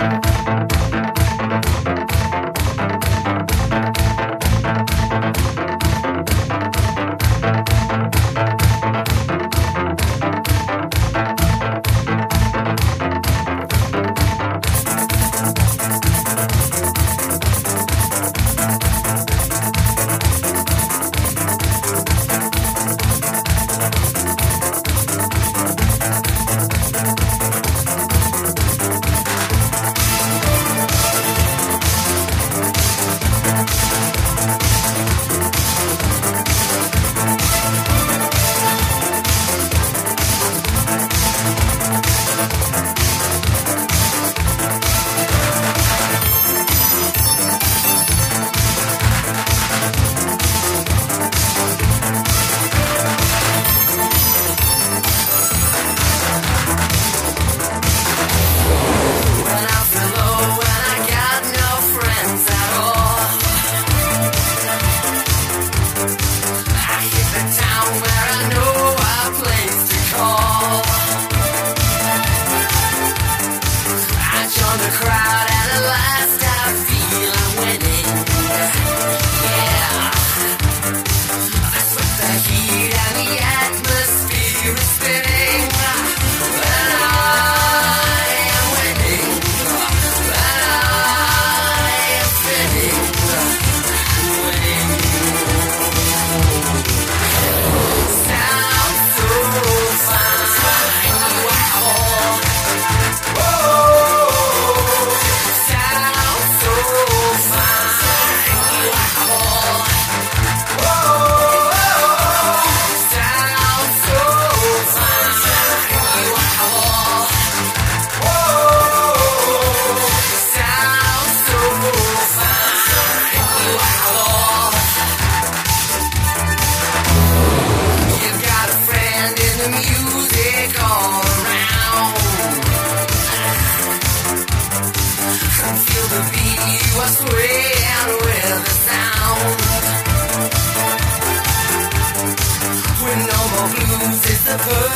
When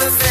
When